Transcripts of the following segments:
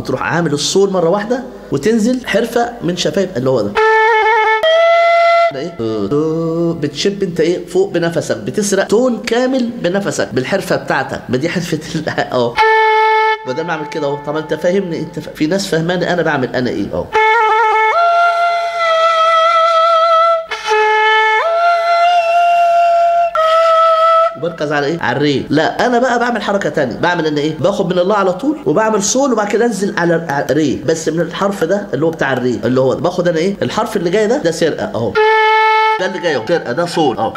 وتروح عامل الصول مرة واحدة وتنزل حرفة من شفايف اللي هو ده. إيه؟ بتشب أنت إيه؟ فوق بنفسك بتسرق تون كامل بنفسك بالحرفة بتاعتك. ما دي حرفة ال- آه ما أعمل كده أهو. طب أنت فاهمني؟ أنت. في ناس فاهماني أنا بعمل أنا إيه؟ أهو. وبركز على إيه؟ على الري لا أنا بقى بعمل حركة تانية. بعمل إن إيه؟ باخد من الله على طول وبعمل صول وبعد كده أنزل على على الري بس من الحرف ده اللي هو بتاع الري اللي هو باخد أنا إيه؟ الحرف اللي جاي ده ده سرقة أهو. ده اللي جاي أهو. سرقة ده صول أهو.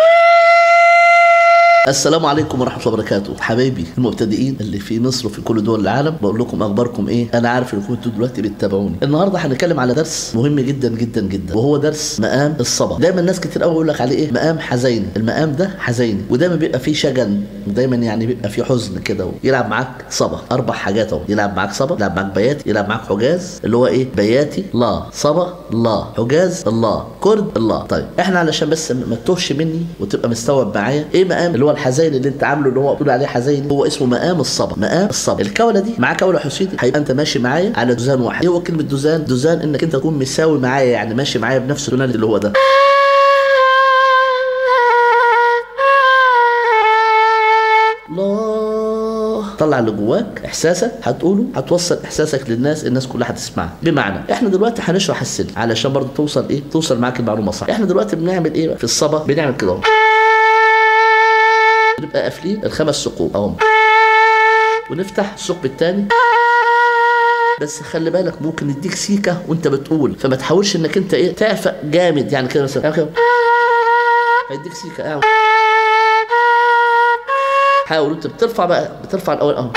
السلام عليكم ورحمة الله وبركاته. حبايبي المبتدئين اللي في مصر وفي كل دول العالم بقول لكم أخباركم إيه؟ أنا عارف إنكم أنتوا دلوقتي بتتابعوني. النهارده هنتكلم على درس مهم جدا جدا جدا وهو درس مقام الصبا. دايما ناس كتير قوي يقول لك عليه إيه؟ مقام حزيني المقام ده حزيني ودايما بيبقى فيه شجن ودايما يعني بيبقى فيه حزن كده يلعب معاك صبا. أربع حاجات أهو. يلعب معاك صبا يلعب معاك بياتي يلعب معاك حجاز اللي هو إيه؟ بياتي لا. صبا لا. حجاز الله كرد الله طيب إحنا علشان بس ما تتوهش مني وتبقى مستوعب معايا إيه مقام اللي هو الحزين اللي انت عامله اللي هو بتقول عليه حزين هو اسمه مقام الصبا. مقام الصبا. الكوله دي معاه كوله حسيني هيبقى انت ماشي معايا على دوزان واحد. إيه هو كلمه دوزان دوزان انك انت تكون مساوي معايا يعني ماشي معايا بنفس التونال اللي هو ده. طلع اللي جواك احساسك هتقوله هتوصل احساسك للناس الناس كلها هتسمعك. بمعنى إحنا دلوقتي هنشرح السلم علشان برضه توصل إيه؟ توصل معاك المعلومة صح. إحنا دلوقتي بنعمل إيه؟ في الصبا بنعمل كده نبقى قافلين الخمس ثقوب. اهو ونفتح الثقب الثاني بس خلي بالك ممكن يديك سيكة وانت بتقول. فما تحاولش إنك انت إيه تعفق جامد يعني كده مثلا. كده. هيديك سيكة. اعمل حاول انت بترفع بقى بترفع الأول أهو.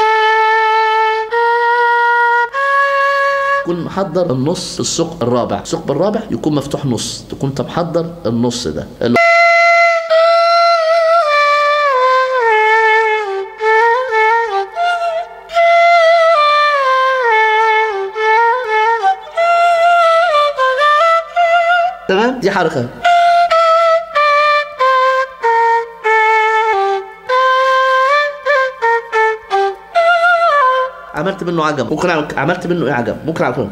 تكون محضر النص الثقب الرابع. الثقب الرابع يكون مفتوح نص. تكون انت محضر النص ده. اللي تمام؟ دي حركة. عملت منه عجب ممكن عملت منه إيه عجب ممكن أعمل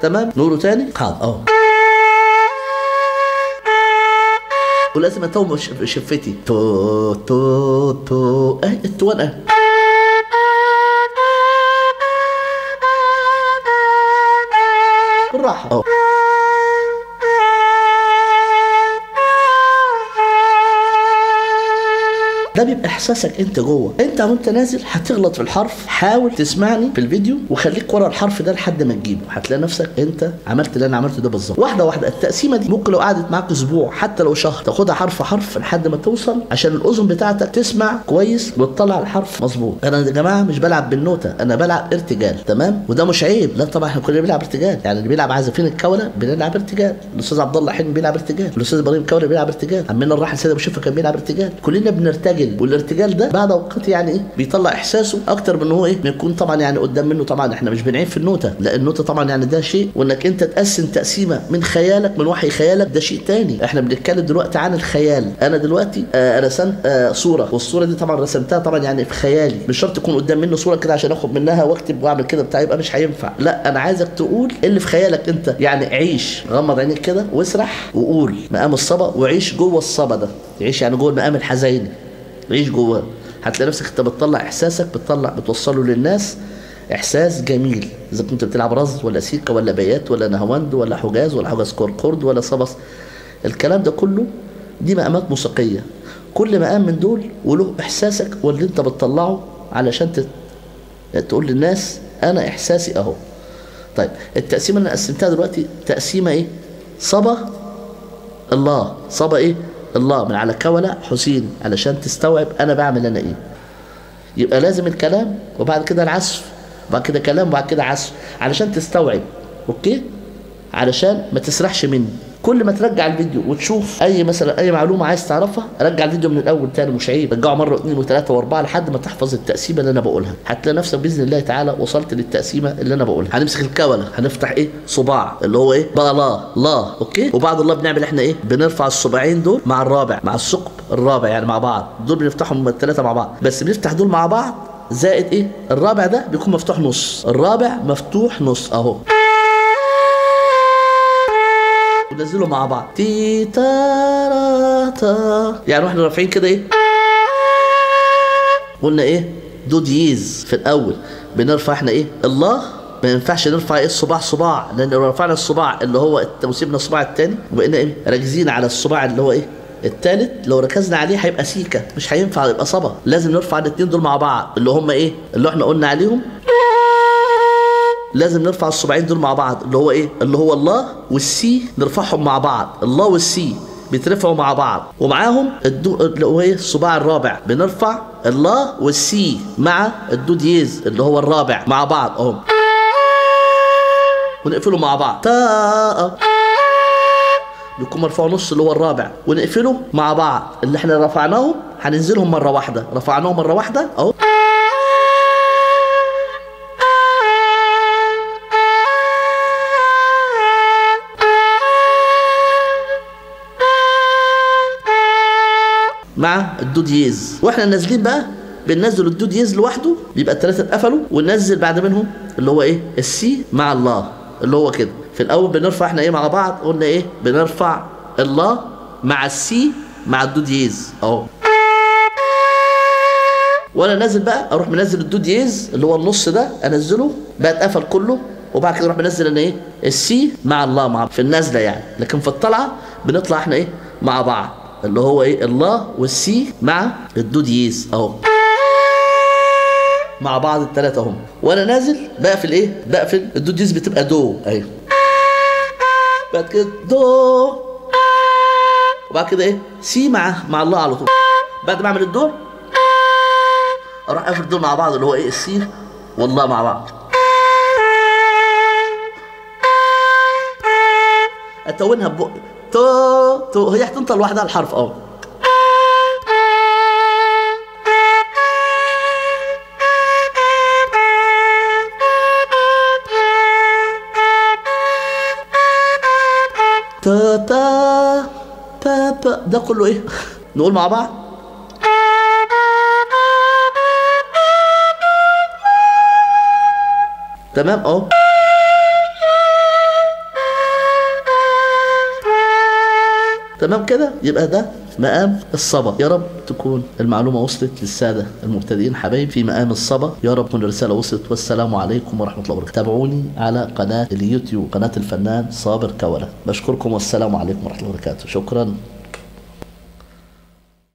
تمام؟ نوره تاني؟ حاضر. أهو. ولازم اتوم شفتي. تو تو تو. اهي التوان اهي بالراحة. اهو ده بيبقى إحساسك أنت جوه. أنت وأنت نازل هتغلط في الحرف. حاول تسمعني في الفيديو وخليك ورا الحرف ده لحد ما تجيبه. هتلاقي نفسك أنت عملت اللي أنا عملته ده بالظبط. واحدة واحدة التقسيمة دي ممكن لو قعدت معاك أسبوع حتى لو شهر تاخدها حرف حرف لحد ما توصل عشان الأذن بتاعتك تسمع كويس وتطلع الحرف مظبوط. أنا يا جماعة مش بلعب بالنوتة أنا بلعب ارتجال. تمام؟ وده مش عيب. لا طبعا إحنا كلنا بنلعب ارتجال. يعني اللي بيلعب عازفين الكوله بنلعب ارتجال. الأستاذ عبد الله حلمي بيلعب ارتجال. الأستاذ إبراهيم كوله بيلعب ارتجال. عمنا الراحل سيد أبو كان بيلعب ارتجال. كلنا بنرتجل. والارتجال ده بعد أوقات يعني إيه بيطلع إحساسه أكتر من هو إيه بيكون طبعا يعني قدام منه. طبعا إحنا مش بنعيب في النوته لا النوته طبعا يعني ده شيء وإنك أنت تقسم تقسيمة من خيالك من وحي خيالك ده شيء تاني. إحنا بنتكلم دلوقتي عن الخيال. أنا دلوقتي آه رسمت آه صورة والصورة دي طبعا رسمتها طبعا يعني في خيالي. مش شرط تكون قدام منه صورة كده عشان أخد منها وأكتب وأعمل كده بتاع يبقى مش هينفع. لا أنا عايزك تقول إيه اللي في خيالك أنت. يعني عيش غمض عينيك كده واسرح وقول مقام الصبا وعيش جوه الصبا ده. عيش يعني جوه المقام الحزيني. عيش جواه هتلاقي نفسك انت بتطلع احساسك بتطلع بتوصله للناس احساس جميل. إذا كنت بتلعب رز ولا سيكا ولا بيات ولا نهواند ولا حجاز ولا حجاز كركرد ولا صبص الكلام ده كله دي مقامات موسيقية. كل مقام من دول وله احساسك واللي انت بتطلعه علشان. تقول للناس أنا إحساسي أهو. طيب التقسيمة اللي أنا قسمتها دلوقتي تقسيمة إيه؟ صبا اللا. صبا إيه؟ اللا من على كولا حسين علشان تستوعب أنا بعمل أنا إيه. يبقى لازم الكلام وبعد كده العزف وبعد كده كلام وبعد كده عزف علشان تستوعب okay؟ علشان ما تسرحش مني. كل ما ترجع الفيديو وتشوف أي مثلا أي معلومة عايز تعرفها رجع الفيديو من الأول تاني مش عيب رجعه مرة واثنين وثلاثة وأربعة لحد ما تحفظ التقسيمة اللي أنا بقولها. هتلاقي نفسك بإذن الله تعالى وصلت للتقسيمة اللي أنا بقولها. هنمسك الكوله هنفتح إيه؟ صباع اللي هو إيه؟ بقى لا لا okay؟ وبعد اللا بنعمل إحنا إيه؟ بنرفع الصباعين دول مع الرابع مع الثقب الرابع يعني مع بعض. دول بنفتحهم الثلاثه مع بعض. بس بنفتح دول مع بعض زائد إيه؟ الرابع ده بيكون مفتوح نص. الرابع مفتوح نص أهو. ونزله مع بعض. تي تا تا. يعني وإحنا رافعين كده إيه؟ قلنا إيه؟ دو دييز في الأول. بنرفع إحنا إيه؟ اللا. ما ينفعش نرفع إيه؟ الصباع صباع. لأن لو رفعنا الصباع اللي هو وسيبنا الصباع الثاني وبقينا إيه؟ راكزين على الصباع اللي هو إيه؟ التالت. لو ركزنا عليه هيبقى سيكه مش هينفع يبقى صبا. لازم نرفع الاثنين دول مع بعض. اللي هم إيه؟ اللي إحنا قلنا عليهم. لازم نرفع الصباعين دول مع بعض اللي هو إيه؟ اللي هو اللا والسي نرفعهم مع بعض اللا والسي بيترفعوا مع بعض. ومعاهم الدو اللي هو إيه؟ الصباع الرابع. بنرفع اللا والسي مع الدو دييز اللي هو الرابع مع بعض اهو ونقفله مع بعض. تا بيكون مرفوع نص اللي هو الرابع. ونقفله مع بعض. اللي إحنا رفعناهم هننزلهم مرة واحدة. رفعناهم مرة واحدة أهو. مع الدو دييز وإحنا نازلين بقى بننزل الدو دييز لوحده بيبقى الثلاثه اتقفلوا وننزل بعد منهم اللي هو إيه؟ السي مع اللا. اللي هو كده. في الأول بنرفع إحنا إيه مع بعض قلنا إيه؟ بنرفع اللا مع السي مع الدو دييز أهو. وأنا نازل بقى أروح منزل الدو دييز اللي هو النص ده أنزله بقى اتقفل كله وبعد كده أروح منزل أنا إيه؟ السي مع اللا مع في النازلة يعني. لكن في الطلعة بنطلع إحنا إيه؟ مع بعض. اللي هو إيه اللا والسي مع الدو دييز اهو. مع بعض الثلاثه هم وأنا نازل بقفل إيه بقفل الدو دييز بتبقى دو. أيوه. بعد كده دو. وبعد كده إيه سي مع مع اللا على طول. بعد ما اعمل الدو أروح قافل دول مع بعض اللي هو إيه السي واللا مع بعض. اتونها ببق تو تو. هي هتنطق لوحدها الحرف آه تا تا تا تا. ده كله إيه؟ نقول مع بعض. تمام اهو تمام كده؟ يبقى ده مقام الصبا. يا رب تكون المعلومة وصلت للسادة المبتدئين حبايب في مقام الصبا. يا رب تكون الرسالة وصلت. والسلام عليكم ورحمة الله وبركاته. تابعوني على قناة اليوتيوب قناة الفنان صابر كولة بشكركم والسلام عليكم ورحمة الله وبركاته. شكرا.